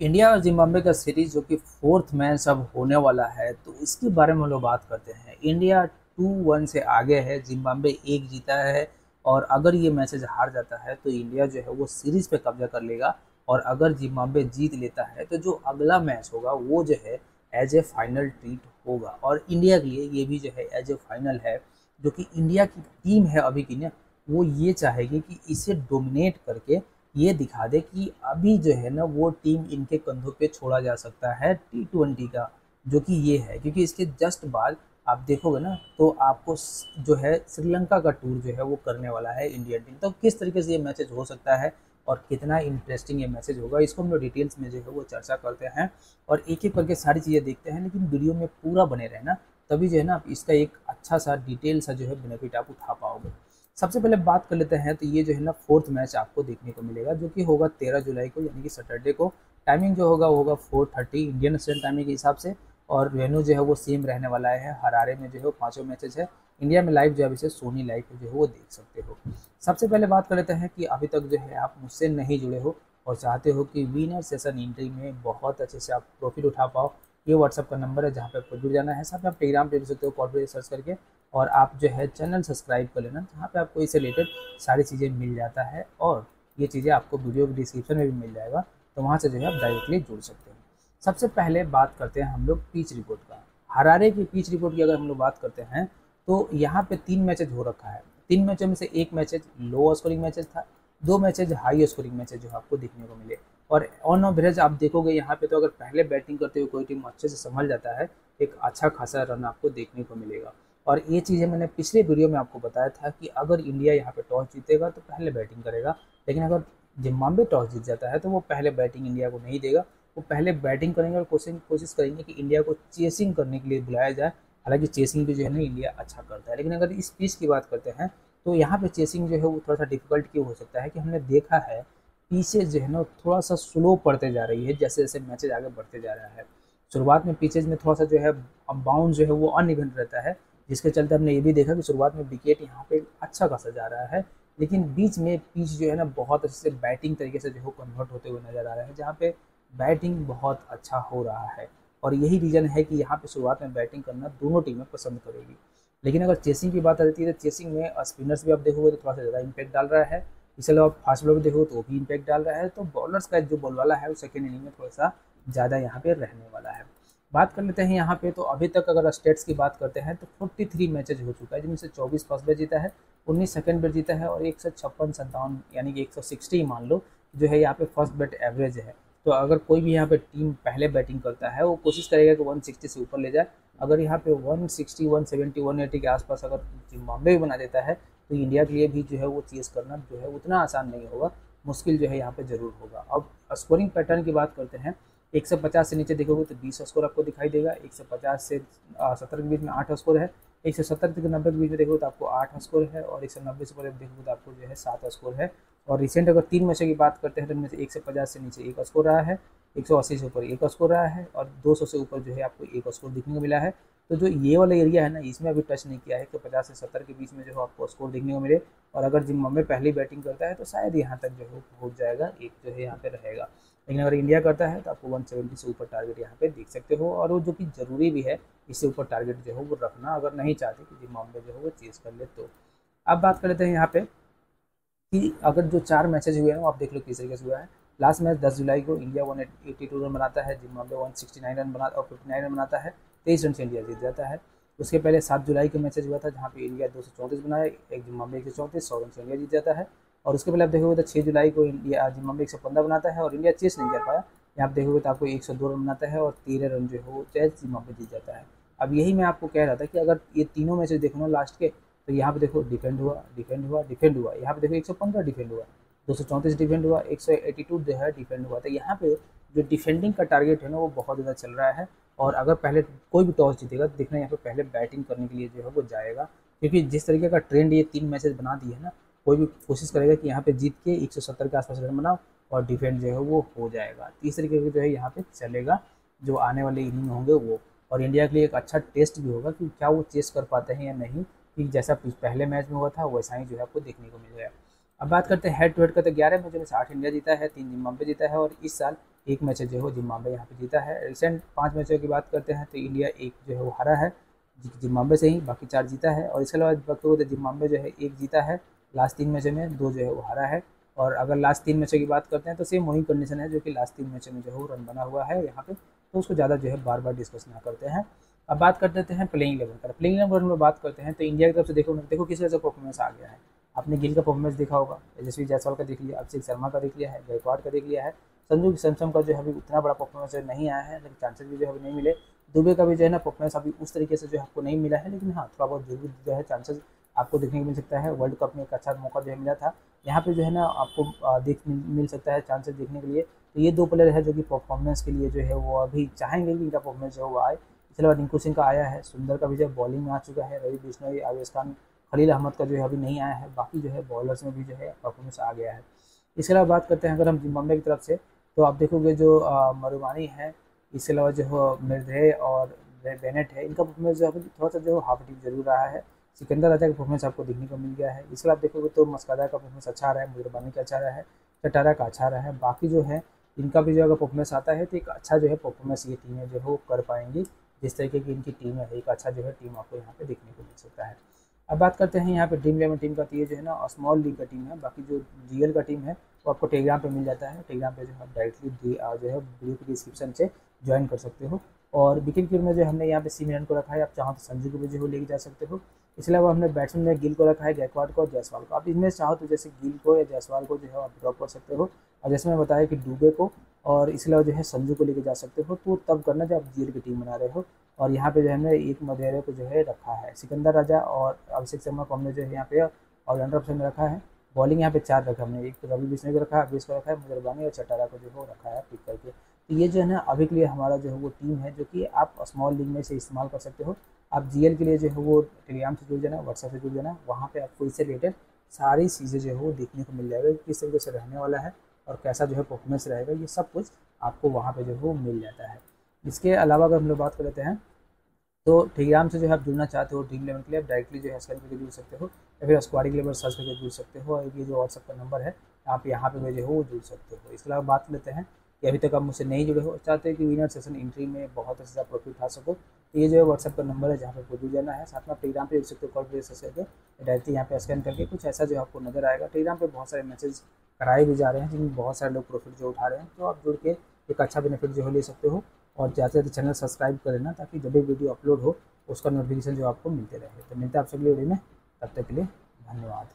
India और Zimbabwe का series जो कि फोर्थ मैच अब होने वाला है तो इसके बारे में हम लोग बात करते हैं। इंडिया टू वन से आगे है, जिम्बाब्वे एक जीता है, और अगर ये मैचेज हार जाता है तो इंडिया जो है वो सीरीज़ पे कब्जा कर लेगा, और अगर जिम्बाब्वे जीत लेता है तो जो अगला मैच होगा, वो जो है एज ए फाइनल ट्रीट होगा। और इंडिया के लिए ये भी जो है एज ए फाइनल है, जो कि इंडिया की टीम है अभी की ना, वो ये चाहेगी कि इसे डोमिनेट करके ये दिखा दे कि अभी जो है ना वो टीम इनके कंधों पे छोड़ा जा सकता है टी ट्वेंटी का, जो कि ये है। क्योंकि इसके जस्ट बाद आप देखोगे ना तो आपको जो है श्रीलंका का टूर जो है वो करने वाला है इंडियन टीम तो किस तरीके से ये मैसेज हो सकता है और कितना इंटरेस्टिंग ये मैसेज होगा, इसको हम लोग डिटेल्स में जो है वो चर्चा करते हैं और एक एक करके सारी चीज़ें देखते हैं। लेकिन वीडियो में पूरा बने रहना, तभी जो है ना आप इसका एक अच्छा सा डिटेल सा जो है बेनिफिट आप उठा पाओगे। सबसे पहले बात कर लेते हैं तो ये जो है ना फोर्थ मैच आपको देखने को मिलेगा, जो कि होगा तेरह जुलाई को, यानी कि सैटरडे को। टाइमिंग जो होगा, वो होगा four thirty Indian stand timing के हिसाब से, और वेन्यू जो है वो सेम रहने वाला है, हरारे में जो है पाँचों मैचेज है। इंडिया में लाइव जो है इसे सोनी लाइव जो है वो देख सकते हो। सबसे पहले बात कर लेते हैं कि अभी तक जो है आप मुझसे नहीं जुड़े हो, और चाहते हो कि विनर सेशन एंट्री में बहुत अच्छे से आप प्रॉफिट उठा पाओ, ये व्हाट्सअप का नंबर है, जहाँ पे आपको जुड़ जाना है। साथ में आप टेलीग्राम पे भी सकते हो कॉल पर सर्च करके। और आप जो है चैनल सब्सक्राइब कर लेना, जहाँ पे आपको इससे रिलेटेड सारी चीज़ें मिल जाता है और ये चीज़ें आपको वीडियो के डिस्क्रिप्शन में भी मिल जाएगा तो वहाँ से जो है आप डायरेक्टली जुड़ सकते हैं। सबसे पहले बात करते हैं हम लोग पीच रिपोर्ट का। हरारे की पीच रिपोर्ट की अगर हम लोग बात करते हैं तो यहाँ पे तीन मैचेज हो रखा है। तीन मैचों में से एक मैचेज लो स्कोरिंग मैचेज था, दो मैचेज हाई स्कोरिंग मैचेज जो आपको देखने को मिले। और ऑन एवरेज आप देखोगे यहाँ पे तो अगर पहले बैटिंग करते हुए कोई टीम अच्छे से संभल जाता है, एक अच्छा खासा रन आपको देखने को मिलेगा। और ये चीज़ें मैंने पिछले वीडियो में आपको बताया था कि अगर इंडिया यहाँ पे टॉस जीतेगा तो पहले बैटिंग करेगा, लेकिन अगर जिम्बाब्वे टॉस जीत जाता है तो वो पहले बैटिंग इंडिया को नहीं देगा। वो पहले बैटिंग करेंगे और कोशिश कोशिश करेंगे कि इंडिया को चेसिंग करने के लिए बुलाया जाए। हालाँकि चेसिंग भी जो है ना इंडिया अच्छा करता है, लेकिन अगर इस पिच की बात करते हैं तो यहाँ पे चेसिंग जो है वो थोड़ा सा डिफ़िकल्ट क्यों हो सकता है कि हमने देखा है पीछे जो है ना थोड़ा सा स्लो पड़ते जा रही है, जैसे जैसे मैचेज आगे बढ़ते जा रहा है। शुरुआत में पिचेज में थोड़ा सा जो है बाउंड जो है वो अनइवेंट रहता है। जिसके चलते हमने ये भी देखा कि शुरुआत में विकेट यहाँ पे अच्छा खासा जा रहा है, लेकिन बीच में पिच जो है ना, बहुत अच्छे से बैटिंग तरीके से जो है कन्वर्ट होते हुए नज़र आ रहा है, जहाँ पे बैटिंग बहुत अच्छा हो रहा है। और यही रीज़न है कि यहाँ पे शुरुआत में बैटिंग करना दोनों टीमें पसंद करेगी। लेकिन अगर चेसिंग की बात आती है तो चेसिंग में स्पिनर्स भी आप देखोगे तो थोड़ा सा ज़्यादा इम्पैक्ट डाल रहा है। इसके अलावा फास्ट बॉलर भी देखो तो भी इम्पैक्ट डाल रहा है। तो बॉलर्स का जो बॉल वाला है, वो सेकेंड इनिंग में थोड़ा सा ज़्यादा यहाँ पे रहने वाला है। बात कर लेते हैं यहाँ पे तो अभी तक अगर स्टेट्स की बात करते हैं तो 43 मैचेज हो चुका है जिनमें से 24 फ़र्स्ट बैच जीता है 19 सेकंड बैच जीता है और एक सौ छप्पन सत्तावन यानी कि 160 मान लो जो है यहाँ पे फ़र्स्ट बैट एवरेज है। तो अगर कोई भी यहाँ पे टीम पहले बैटिंग करता है वो कोशिश करेगा कि 160 से ऊपर ले जाए। अगर यहाँ पे 160, 170, 180 के आसपास अगर जिम्बाब्वे भी बना देता है तो इंडिया के लिए भी जो है वो चीज़ करना जो है उतना आसान नहीं होगा मुश्किल जो है यहाँ पे ज़रूर होगा। अब स्कोरिंग पैटर्न की बात करते हैं 150 से नीचे देखोगे तो 20 स्कोर आपको दिखाई देगा। 150 से सत्तर के बीच में आठ स्कोर है। एक सौ सत्तर से नब्बे के बीच में देखोगे तो आपको आठ स्कोर है और एक सौ नब्बे से ऊपर देखोगे तो आपको जो है सात स्कोर है। और रिसेंट अगर तीन मैचों की बात करते हैं तो इनमें से एक सौ पचास से नीचे एक स्कोर रहा है, एक सौ अस्सी से ऊपर एक स्कोर रहा है और दो सौ से ऊपर जो है आपको एक स्कोर देखने को मिला है। तो जो ये वाला एरिया है ना, इसमें अभी टच नहीं किया है कि पचास से सत्तर के बीच में जो है आपको स्कोर देखने को मिले। और अगर जिम्बाब्वे पहली बैटिंग करता है तो शायद यहाँ तक जो है पहुँच जाएगा, एक जो है यहाँ पे रहेगा। लेकिन अगर इंडिया करता है तो आपको 170 से ऊपर टारगेट यहाँ पे देख सकते हो। और वो जो कि ज़रूरी भी है, इससे ऊपर टारगेट जो है वो रखना, अगर नहीं चाहते कि जिम्बाब्वे जो है वो चेज़ कर ले तो। अब बात कर लेते हैं यहाँ पे कि अगर जो चार मैचेज हुए हैं, वो आप देख लो किस तरीके से हुआ है। लास्ट मैच दस जुलाई को इंडिया वन रन बनाता है जिम्बाब्वे वन रन बना, और फिफ्टी रन बनाता है। तेईस रन से इंडिया जीत जाता है। उसके पहले सात जुलाई के मैचेज हुआ था, जहाँ पे इंडिया दो सौ चौंतीस बनाया एक जिम्बाब्वे एक सौ सौ रन से इंडिया जीत जाता है। और उसके पहले आप देखोगे तो छः जुलाई को इंडिया जिम्बाब्वे एक सौ पंद्रह बनाता है और इंडिया चेस नहीं कर पाया। यहाँ आप देखोगे तो आपको एक सौ दो रन बनाता है और तेरह रन जो है वो चेस जिम्बाब्वे जीत जाता है। अब यही मैं आपको कह रहा था कि अगर ये तीनों मैचेज देखो ना लास्ट के तो यहाँ पे देखो डिफेंड हुआ डिफेंड हुआ डिफेंड हुआ। यहाँ पे देखो एक सौ पंद्रह डिफेंड हुआ, दो सौ चौंतीस डिफेंड हुआ, एक सौ एटी टू जो है डिफेंड हुआ। तो यहाँ पे जो डिफेंडिंग का टारगेट है ना, वो बहुत ज़्यादा चल रहा है। और अगर पहले कोई भी टॉस जीतेगा तो देखना यहाँ पे पहले बैटिंग करने के लिए जो है वो जाएगा। क्योंकि जिस तरीके का ट्रेंड ये तीन मैचेज बना दिए है ना, कोई भी कोशिश करेगा कि यहाँ पे जीत के एक सौ सत्तर के आसपास रन बनाओ और डिफेंड जो है वो हो जाएगा। तीस तरीके का जो है यहाँ पे चलेगा, जो आने वाले इनिंग होंगे वो। और इंडिया के लिए एक अच्छा टेस्ट भी होगा कि क्या वो चेस कर पाते हैं या नहीं। कि जैसा पहले मैच में हुआ था, वैसा ही जो है आपको देखने को मिल गया। अब बात करते हैं हेड टू हेड का तो ग्यारह मैचों में से आठ इंडिया जीता है, तीन जिम्बाब्वे जीता है और इस साल एक मैच जो है वो यहाँ पे जीता है। रिसेंट पाँच मैचों की बात करते हैं तो इंडिया एक जो है वो हारा है जिम्बाब्वे से ही, बाकी चार जीता है और इसके अलावा तो जिम्बाब्वे जो है एक जीता है लास्ट तीन मैचों में दो जो है वो हारा है। और अगर लास्ट तीन मैचों की बात करते हैं तो सेम वही कंडीशन है जो कि लास्ट तीन मैचों में जो है वो रन बना हुआ है यहाँ पे तो उसको ज़्यादा जो है बार बार डिस्कस ना करते हैं। अब बात कर देते हैं प्लेइंग लेवल पर प्लेइंग हम लोग बात करते हैं तो इंडिया की तरफ़ से देखो देखो किस तरह से परफॉर्मेंस आ गया है। आपने गिल का परफॉर्मेंस देखा होगा यशस्वी जायसवाल का देख लिया अभिषेक शर्मा का देख लिया है गायकवाड़ का देख लिया है संजू सैमसंग का जो है अभी उतना बड़ा परफॉर्मेंस नहीं आया है लेकिन चांसेस भी जो है नहीं मिले दुबे का भी जो है ना परफॉर्मेंस अभी उस तरीके से जो है आपको नहीं मिला है लेकिन हाँ थोड़ा बहुत ज़रूर जो है चांसेस आपको देखने को मिल सकता है वर्ल्ड कप में एक अच्छा मौका जो है मिला था यहाँ पे जो है ना आपको देख मिल सकता है चांसेस देखने के लिए तो ये दो प्लेयर है जो कि परफॉर्मेंस के लिए जो है वो अभी चाहेंगे कि इनका परफॉर्मेंस जो है वो आए इसके अलावा रिंकू सिंह का आया है सुंदर का भी जो है बॉलिंग में आ चुका है रवि बिश्नोई आवेश खान खलील अहमद का जो है अभी नहीं आया है, बाकी जो है बॉलर्स में भी जो है परफॉर्मेंस आ गया है। इसके अलावा बात करते हैं अगर हम जिम्बाब्वे की तरफ़ से तो आप देखोगे जो मरुबानी है, इसके अलावा जो है और बेनेट है, इनका परफॉर्मेंस जो है थोड़ा सा जो हाफ़ टीम ज़रूर रहा है। सिकंदर राजा का परफॉर्मेंस आपको देखने को मिल गया है। इसके अलावा देखोगे तो मस्कादा का परफॉर्मेंस अच्छा रहा है मुजरबानी का अच्छा रहा है, चटारा का अच्छा रहा है। बाकी जो है, इनका भी जो अगर परफॉर्मेंस आता है तो एक अच्छा जो है परफॉर्मेंस ये टीमें जो है वो कर पाएँगी। जिस तरीके की इनकी टीम है, एक अच्छा जो है टीम आपको यहाँ पे देखने को मिल सकता है। अब बात करते हैं यहाँ पे ड्रीम इलेवन टीम का तो ये जो है ना स्मॉल लीग का टीम है, बाकी जो जी का टीम है, वो आपको टेलीग्राम पे मिल जाता है। टेलीग्राम पे जो है डायरेक्टली जो है वीडियो के डिस्क्रिप्शन से ज्वाइन कर सकते हो। और विकेट कीपर में जो हमने यहाँ पे सी मिलन को रखा है, आप चाहो तो संजू को भी जो लेके जा सकते हो। इसके अलावा हमने बैट्समैन में गिल को रखा है गैकवाड को और जायसवाल को। आप इनमें चाहो तो जैसे गिल को या जायसवाल को जो है, आप ड्रॉप कर सकते हो। और जैसे मैं बताया कि डूबे को, और इसके अलावा जो है, संजू को लेके जा सकते हो। तो तब करना जब आप जीएल की टीम बना रहे हो। और यहाँ पे जो है एक मदेरे को जो है रखा है सिकंदर राजा और अभिषेक शर्मा को हमने जो है यहाँ पे ऑलराउंडर ऑप्शन में रखा है बॉलिंग यहाँ पे चार रखा हमने एक तो रवि बिश्नोई को रखा है अभिष को रखा है मुजरबानी और चटारा को जो है रखा है पिक करके तो ये जो है ना अभी के लिए हमारा जो है वो टीम है जो कि आप स्मॉल लीग में से इस्तेमाल कर सकते हो आप जीएल के लिए जो है वो टेलीग्राम से जुड़ जाना व्हाट्सएप से जुड़ जाना वहाँ पर आपको इससे रिलेटेड सारी चीज़ें जो है वो देखने को मिल जाएगा किस तरीके से रहने वाला है और कैसा जो है परफॉर्मेंस रहेगा ये सब कुछ आपको वहाँ पर जो है वो मिल जाता है इसके अलावा अगर हम लोग बात कर लेते हैं तो टेलीग्राम से जो है आप जुड़ना चाहते हो ड्रीम इलेवन के लिए, आप डायरेक्टली जो है स्कैन करके जुड़ सकते हो, या फिर स्क्वाडी के लिए सर्च करके जुड़ सकते हो, और ये जो व्हाट्सअप का नंबर है, आप यहाँ पे जो है, वो जुड़ सकते हो। इसके अलावा बात लेते हैं कि अभी तक आप मुझसे नहीं जुड़े हो, चाहते हो कि विनर सेशन इंट्री में बहुत अच्छा प्रॉफिट उठा सको तो ये जो है व्हाट्सअप का नंबर है, जहाँ पर जुड़ जाना है। साथ में आप टेलीग्राम पर जुड़ सकते हो कॉल पे सर्च करके डायरेक्टली यहाँ पे स्कैन करके कुछ ऐसा जो आपको नज़र आएगा। टेलीग्राम पर बहुत सारे मैसेज कराए भी जा रहे हैं, जिनमें बहुत सारे लोग प्रॉफिट जो उठा रहे हैं तो आप जुड़ के एक अच्छा बेनिफिट जो है ले सकते हो। और ज़्यादा से ज़्यादा चैनल सब्सक्राइब कर लेना ताकि जब भी वीडियो अपलोड हो, उसका नोटिफिकेशन जो आपको मिलते रहे। तो मिलते हैं आप सभी वीडियो में। तब तक के लिए धन्यवाद।